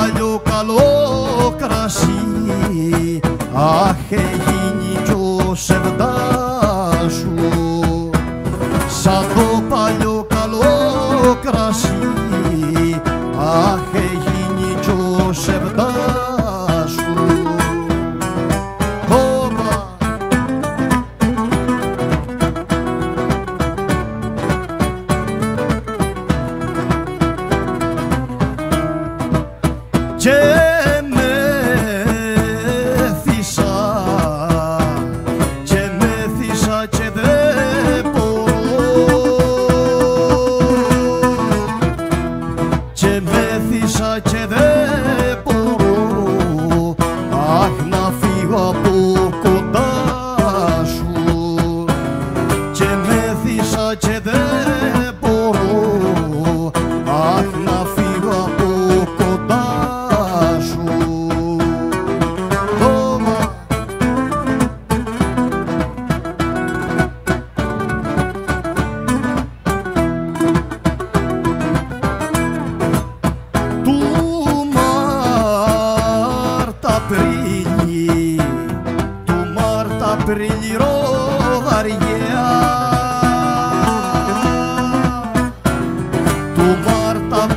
παλιό καλό κρασί. Αχ γίνει κι ο σαν το παλιό καλό κρασί. Yeah.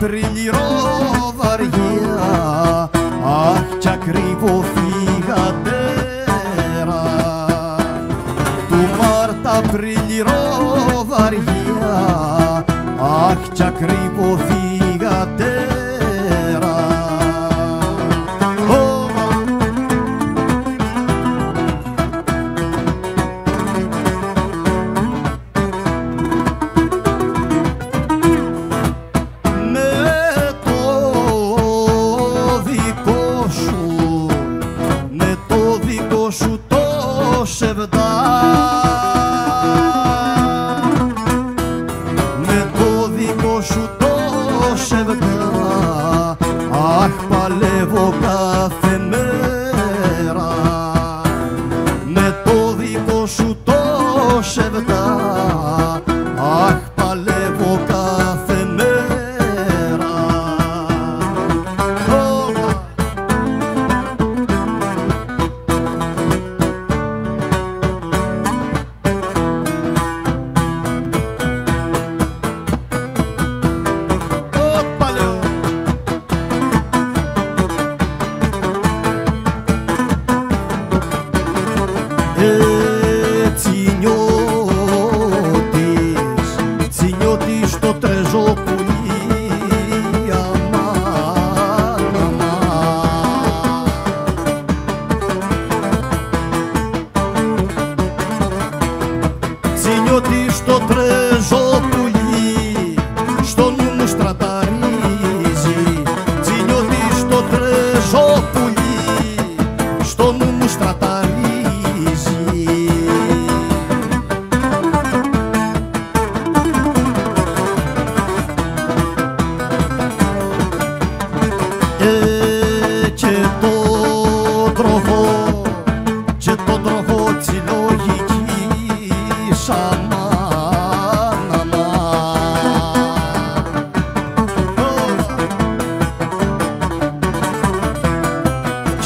τριλυρό βαριά αχ κι ακριβό φυγατέρα. Του Μάρτα τριλυρό βαριά αχ κι ακριβό φυγατέρα.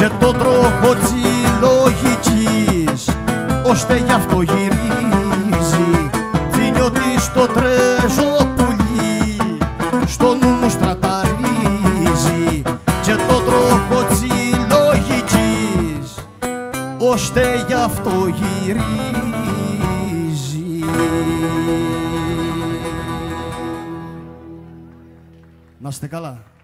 με το τροχό της λογικής ώστε γι' αυτό γυρίζει. Θύμιο ότι στο τρέζο πουλί στο νου μου στραταρίζει. Και το τροχό της λογικής ώστε γι' αυτό γυρίζει. Να είστε καλά.